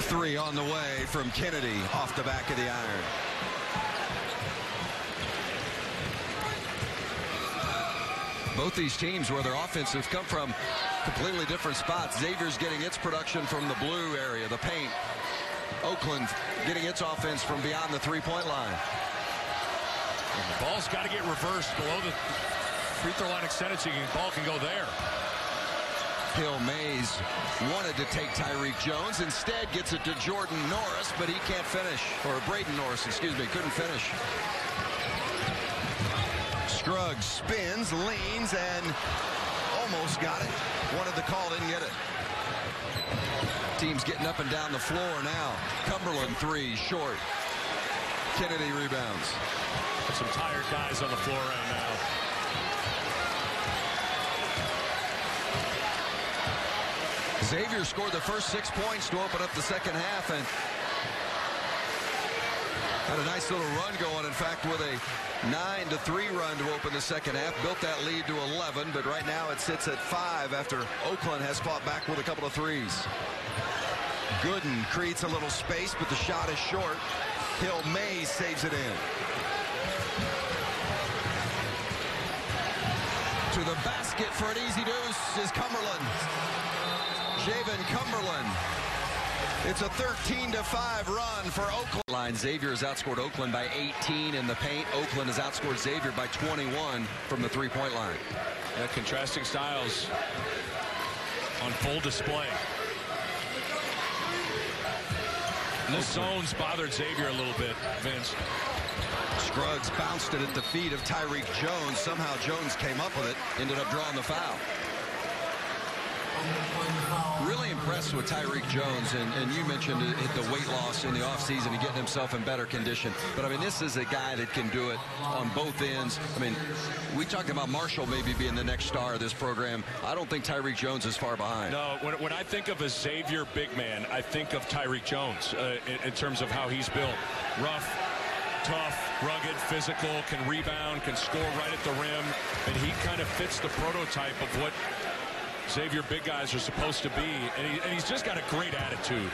Three on the way from Kennedy off the back of the iron. Both these teams where their offenses come from completely different spots. Xavier's getting its production from the blue area, the paint. Oakland getting its offense from beyond the three-point line. And the ball's got to get reversed below the free throw line extended so the ball can go there. Hill Mais wanted to take Tyrique Jones. Instead gets it to Jordan Norris, but he can't finish. Or Braden Norris, excuse me, couldn't finish. Scruggs spins, leans, and almost got it. Wanted the call, didn't get it. Team's getting up and down the floor now. Cumberland three, short. Kennedy rebounds. Some tired guys on the floor right now. Xavier scored the first six points to open up the second half and had a nice little run going. In fact, with a 9 to 3 run to open the second half, built that lead to 11, but right now it sits at 5 after Oakland has fought back with a couple of threes. Gooden creates a little space, but the shot is short. Hill Mais saves it in. To the basket for an easy deuce is Cumberland. Jaevin Cumberland. It's a 13 to 5 run for Oakland. Line Xavier has outscored Oakland by 18 in the paint. Oakland has outscored Xavier by 21 from the three-point line. Yeah, contrasting styles on full display. And this zone's bothered Xavier a little bit, Vince. Scruggs bounced it at the feet of Tyrique Jones. Somehow Jones came up with it, ended up drawing the foul. Really impressed with Tyrique Jones, and, and you mentioned the weight loss in the offseason and getting himself in better condition. But, I mean, this is a guy that can do it on both ends. I mean, we talked about Marshall maybe being the next star of this program. I don't think Tyrique Jones is far behind. No, when, when I think of a Xavier big man, I think of Tyrique Jones uh, in, in terms of how he's built. Rough, tough, rugged, physical, can rebound, can score right at the rim, and he kind of fits the prototype of what Xavier big guys are supposed to be, and, he, and he's just got a great attitude.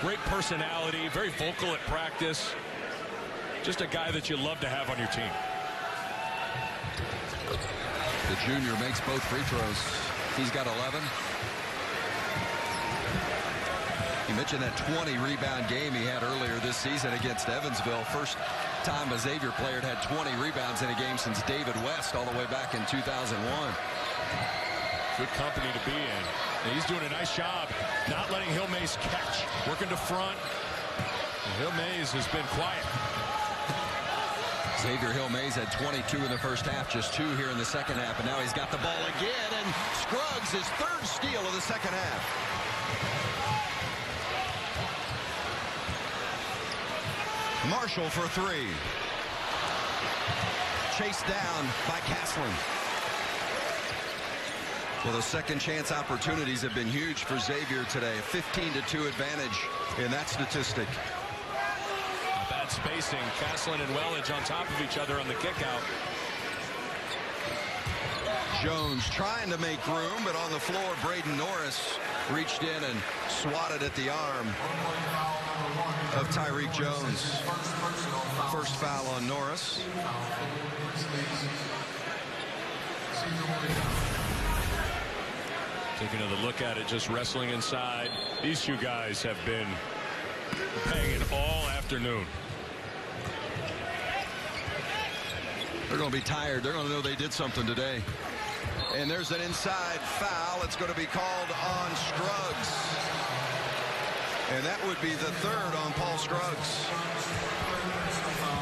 Great personality, very vocal at practice. Just a guy that you love to have on your team. The junior makes both free throws. He's got 11. You mentioned that 20 rebound game he had earlier this season against Evansville. First time a Xavier player had 20 rebounds in a game since David West all the way back in 2001. Good company to be in. And he's doing a nice job not letting Hill Mais catch. Working to front. Hill Mais has been quiet. Xavier Hill Mais had 22 in the first half, just two here in the second half, and now he's got the ball again, and Scruggs his third steal of the second half. Marshall for three. Chased down by Castlin. Well, the second chance opportunities have been huge for Xavier today. 15 to 2 advantage in that statistic. Bad spacing. Castlin and Welage on top of each other on the kickout. Jones trying to make room, but on the floor, Braden Norris reached in and swatted at the arm of Tyrique Jones. First foul on Norris. Take another look at it, just wrestling inside. These two guys have been banging all afternoon. They're going to be tired. They're going to know they did something today. And there's an inside foul. It's going to be called on Scruggs. And that would be the third on Paul Scruggs.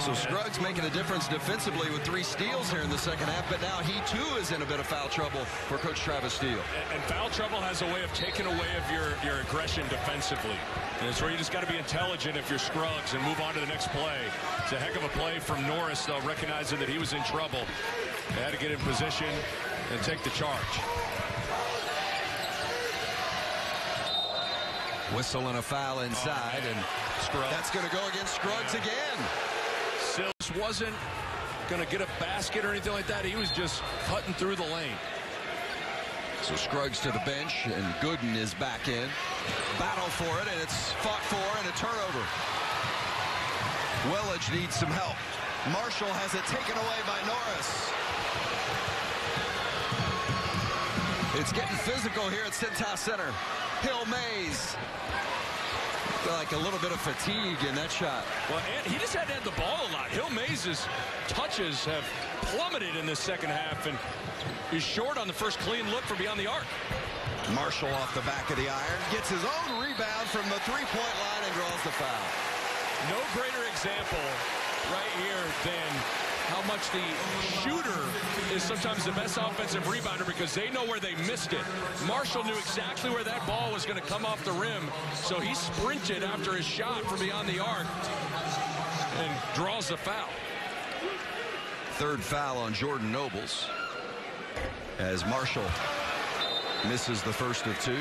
So Scruggs making a difference defensively with three steals here in the second half, but now he too is in a bit of foul trouble for Coach Travis Steele. And foul trouble has a way of taking away of your, your aggression defensively. And it's where you just got to be intelligent if you're Scruggs and move on to the next play. It's a heck of a play from Norris, though, recognizing that he was in trouble. They had to get in position and take the charge. Whistle and a foul inside, oh, and Scruggs. that's going to go against Scruggs yeah. again. Wasn't going to get a basket or anything like that. He was just cutting through the lane. So Scruggs to the bench, and Gooden is back in. Battle for it, and it's fought for, and a turnover. Welage needs some help. Marshall has it taken away by Norris. It's getting physical here at Cintas Center. Hill Mais like a little bit of fatigue in that shot. Well, and he just had to have the ball a lot. Hill Mais' touches have plummeted in the second half, and he's short on the first clean look from beyond the arc. Marshall off the back of the iron, gets his own rebound from the three-point line and draws the foul. No greater example right here than how much the shooter is sometimes the best offensive rebounder because they know where they missed it. Marshall knew exactly where that ball was going to come off the rim, so he sprinted after his shot from beyond the arc and draws the foul. Third foul on Jordan Nobles as Marshall misses the first of two.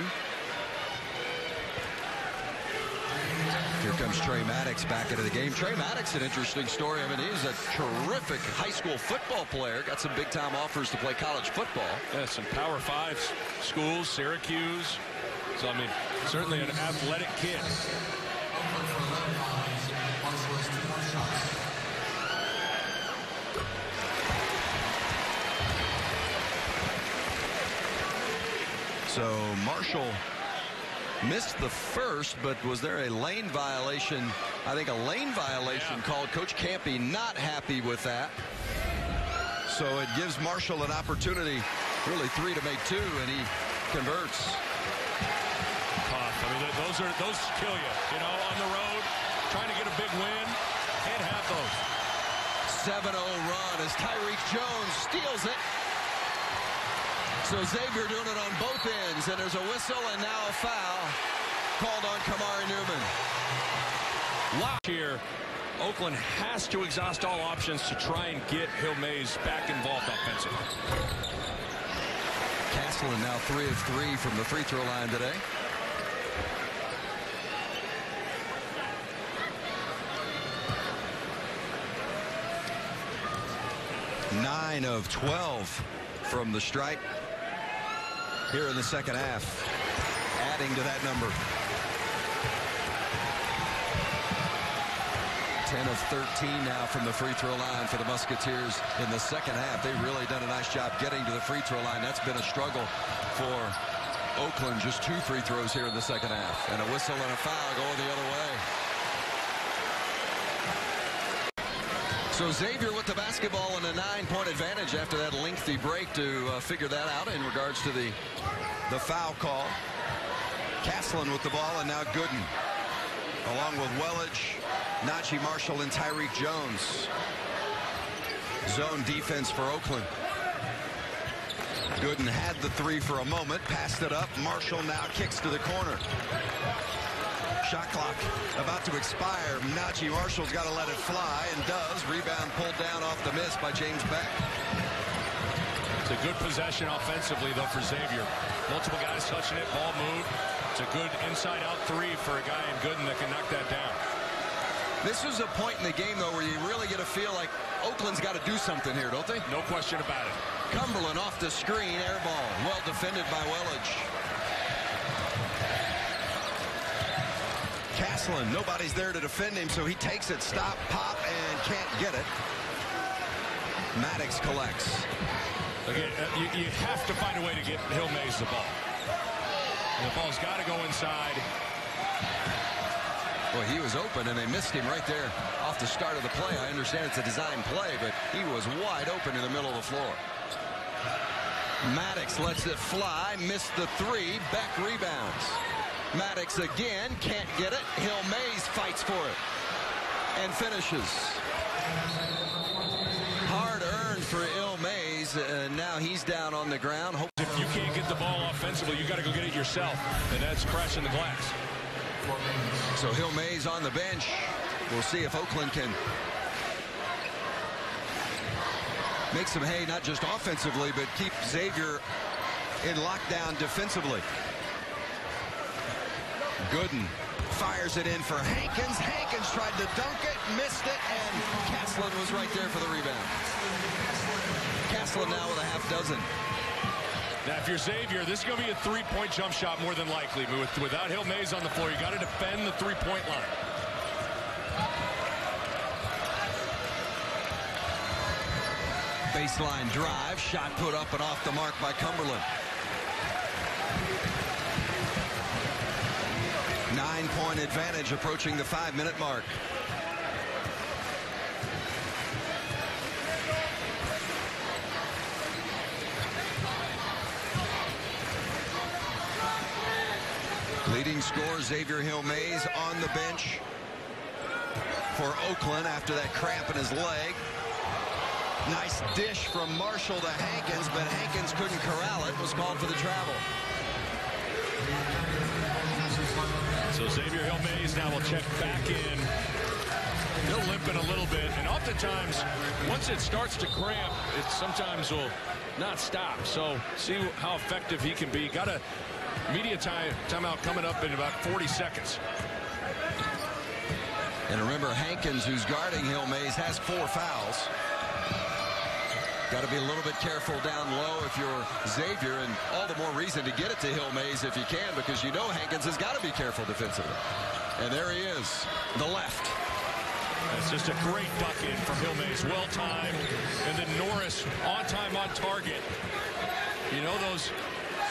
Here comes Trey Maddox back into the game. Trey Maddox, an interesting story. I mean, he's a terrific high school football player. Got some big-time offers to play college football. Yeah, some Power Five schools, Syracuse. So, I mean, certainly an athletic kid. So Marshall missed the first, but was there a lane violation? I think a lane violation yeah. called. Coach Kampe not happy with that. So it gives Marshall an opportunity, really three to make two, and he converts. Tough. I mean, those are those kill you. You know, on the road, trying to get a big win, can't have those. 7-0 run as Tyrique Jones steals it. So Xavier doing it on both ends, and there's a whistle and now a foul called on Kamari Newman. Wow. Here, Oakland has to exhaust all options to try and get Hill Mais back involved offensively. Castlin now three of three from the free throw line today. Nine of 12 from the strike here in the second half, adding to that number. 10 of 13 now from the free throw line for the Musketeers in the second half. They've really done a nice job getting to the free throw line. That's been a struggle for Oakland. Just two free throws here in the second half. And a whistle and a foul going the other way. So Xavier with the basketball and a nine-point advantage after that lengthy break to uh, figure that out in regards to the the foul call. Castlin with the ball and now Gooden along with Welage, Naji Marshall and Tyrique Jones. Zone defense for Oakland. Gooden had the three for a moment, passed it up. Marshall now kicks to the corner. Shot clock about to expire. Naji Marshall's got to let it fly and does. Rebound pulled down off the miss by James Beck. It's a good possession offensively, though, for Xavier. Multiple guys touching it, ball moved. It's a good inside-out three for a guy in Gooden that can knock that down. This was a point in the game, though, where you really get a feel like Oakland's got to do something here, don't they? No question about it. Cumberland off the screen, air ball. Well defended by Welage. Castlin, nobody's there to defend him, so he takes it, stop, pop, and can't get it. Maddox collects. Again, uh, you, you have to find a way to get Hill Mais the ball. And the ball's got to go inside. Well, he was open, and they missed him right there off the start of the play. I understand it's a design play, but he was wide open in the middle of the floor. Maddox lets it fly, missed the three, Beck rebounds. Maddox again, can't get it. Hill Mais fights for it and finishes. Hard earned for Hill Mais, and now he's down on the ground. Hope If you can't get the ball offensively, you got to go get it yourself, and that's crashing the glass. So Hill Mais on the bench. We'll see if Oakland can make some hay, not just offensively, but keep Xavier in lockdown defensively. Gooden fires it in for Hankins. Hankins tried to dunk it, missed it, and Castlin was right there for the rebound. Castlin now with a half dozen. Now, if you're Xavier, this is going to be a three-point jump shot more than likely. But with, without Hill Mais on the floor, you got to defend the three-point line. Baseline drive, shot put up and off the mark by Cumberland. Nine-point advantage approaching the five-minute mark. Leading scorer Xavier Hill Mais on the bench for Oakland after that cramp in his leg. Nice dish from Marshall to Hankins, but Hankins couldn't corral it. Was called for the travel. So Xavier Hill Mais now will check back in. He'll limp limping a little bit, and oftentimes, once it starts to cramp, it sometimes will not stop. So see how effective he can be. Got a media time timeout coming up in about 40 seconds. And remember, Hankins, who's guarding Hill Mais, has four fouls. Got to be a little bit careful down low if you're Xavier, and all the more reason to get it to Hill Mais if you can, because you know Hankins has got to be careful defensively. And there he is, the left. That's just a great duck in from Hill Mais, well timed, and then Norris on time, on target. You know those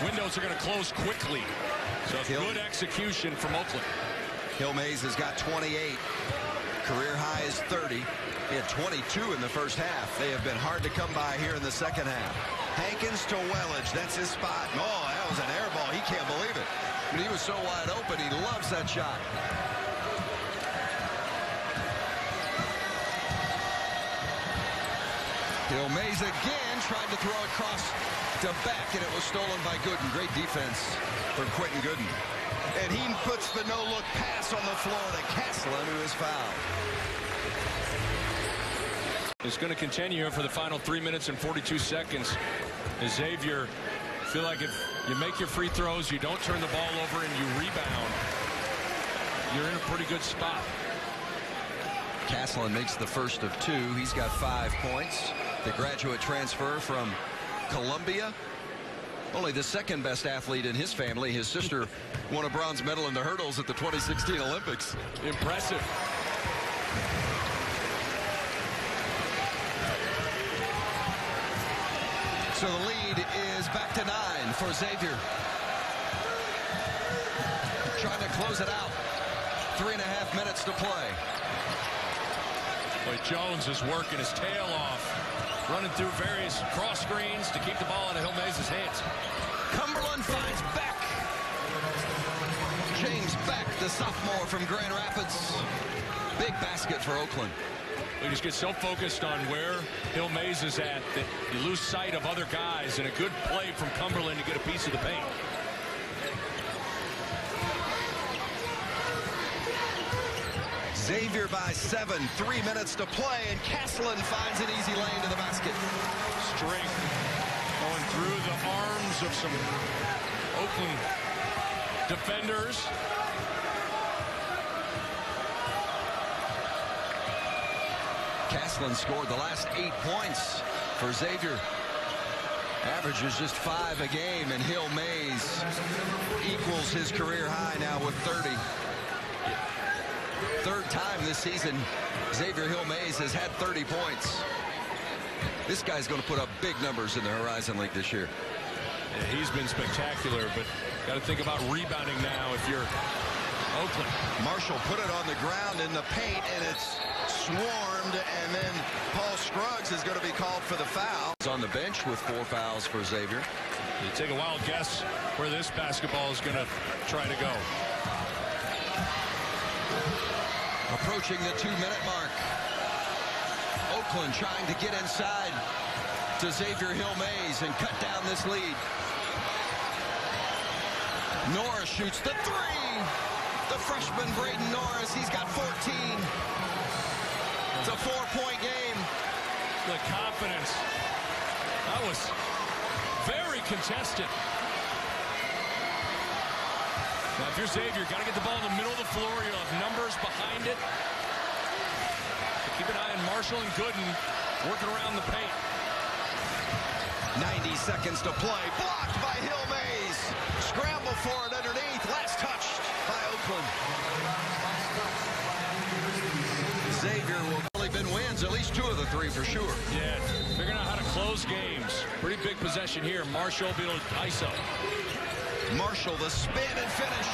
windows are going to close quickly. So Hill- good execution from Oakland. Hill Mais has got 28. Career high is 30. He had 22 in the first half. They have been hard to come by here in the second half. Hankins to Welage. That's his spot. Oh, that was an air ball. He can't believe it. But he was so wide open. He loves that shot. Hill Mais again tried to throw across to Beck, and it was stolen by Gooden. Great defense from Quentin Gooden. And he puts the no-look pass on the floor to Castlin, who is fouled. It's going to continue here for the final three minutes and 42 seconds. Xavier feel like if you make your free throws, you don't turn the ball over, and you rebound, you're in a pretty good spot. Castlin makes the first of two. He's got five points. The graduate transfer from Columbia. Only the second best athlete in his family. His sister won a bronze medal in the hurdles at the 2016 Olympics. Impressive. So the lead is back to nine for Xavier. Trying to close it out. Three and a half minutes to play. Boy, Jones is working his tail off, running through various cross screens to keep the ball out of Hill Mais' hands. Cumberland finds Beck. James Beck, the sophomore from Grand Rapids. Big basket for Oakland. We just get so focused on where Hill Mais is at that you lose sight of other guys, and a good play from Cumberland to get a piece of the paint. Xavier by seven, three minutes to play, and Castlin finds an easy lane to the basket. Strength going through the arms of some Oakland defenders. Castlin scored the last eight points for Xavier. Averages just five a game, and Hill Mais equals his career high now with 30. Third time this season, Xavier Hill Mais has had 30 points. This guy's going to put up big numbers in the Horizon League this year. Yeah, he's been spectacular, but got to think about rebounding now if you're Oakland. Marshall put it on the ground in the paint, and it's swarmed, and then Paul Scruggs is going to be called for the foul. He's on the bench with four fouls for Xavier. You take a wild guess where this basketball is going to try to go. Approaching the two-minute mark. Oakland trying to get inside to Xavier Hill Mais and cut down this lead. Norris shoots the three. The freshman Braden Norris, he's got 14. It's a four-point game. The confidence. That was very contested. Now, if you're Xavier, got to get the ball in the middle of the floor. You'll have numbers behind it. Keep an eye on Marshall and Gooden working around the paint. 90 seconds to play. Blocked by Hill Mais. Scramble for it underneath. Last touched by Oakland. Xavier will probably been wins at least two of the three for sure. Yeah, figuring out how to close games. Pretty big possession here. Marshall be able to ISO. Marshall, the spin and finish.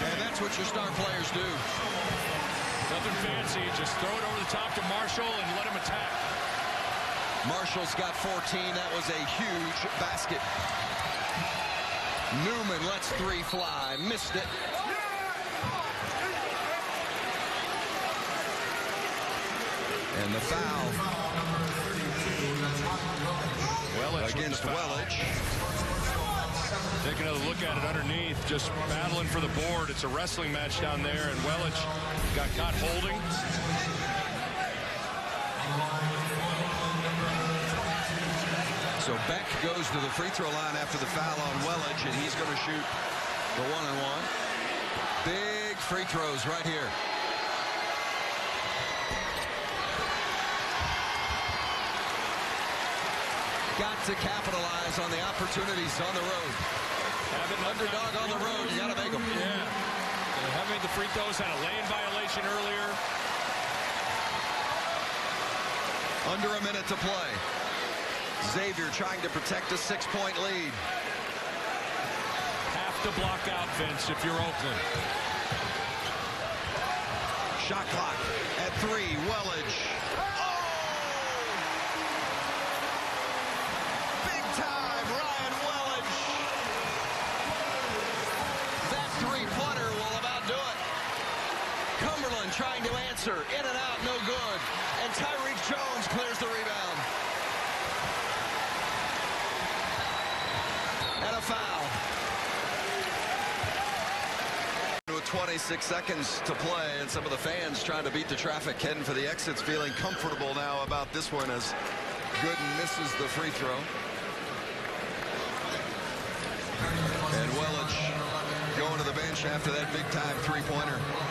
And that's what your star players do. Nothing fancy. Just throw it over the top to Marshall and let him attack. Marshall's got 14. That was a huge basket. Newman lets three fly. Missed it. The foul Welage against Welage. Take another look at it underneath, just battling for the board. It's a wrestling match down there, and Welage got caught holding. So Beck goes to the free throw line after the foul on Welage, and he's going to shoot the one and one. Big free throws right here. To capitalize on the opportunities on the road. Have it Underdog on the road, you got to make them. Yeah. They haven't made the free throws, had a lane violation earlier. Under a minute to play. Xavier trying to protect a six-point lead. Have to block out, Vince, if you're Oakland. Shot clock at three. Welage. Oh! Big time, Ryan Welage. That three-pointer will about do it. Cumberland answer. In and out, no good. And Tyrique Jones clears the rebound. And a foul. With 26 seconds to play, and some of the fans trying to beat the traffic, heading for the exits, feeling comfortable now about this one as Gooden misses the free throw. And Welage going to the bench after that big-time three-pointer.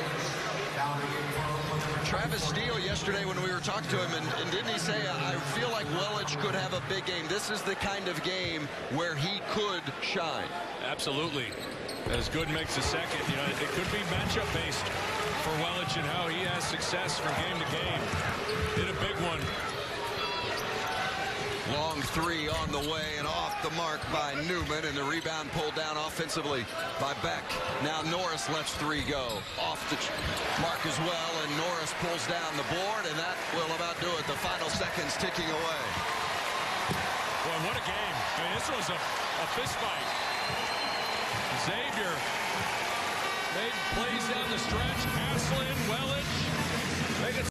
Travis Steele yesterday when we were talking to him, and, and didn't he say, I feel like Welage could have a big game. This is the kind of game where he could shine. Absolutely. As Good makes a second, you know, it could be matchup based for Welage and how he has success from game to game. Did a big one. Long three on the way and off the mark by Newman, and the rebound pulled down offensively by Beck. Now Norris lets three go. Off the mark as well, and Norris pulls down the board, and that will about do it. The final seconds ticking away. Boy, what a game. I mean, this was a, a fist fight. Xavier made plays down the stretch. Castlin, it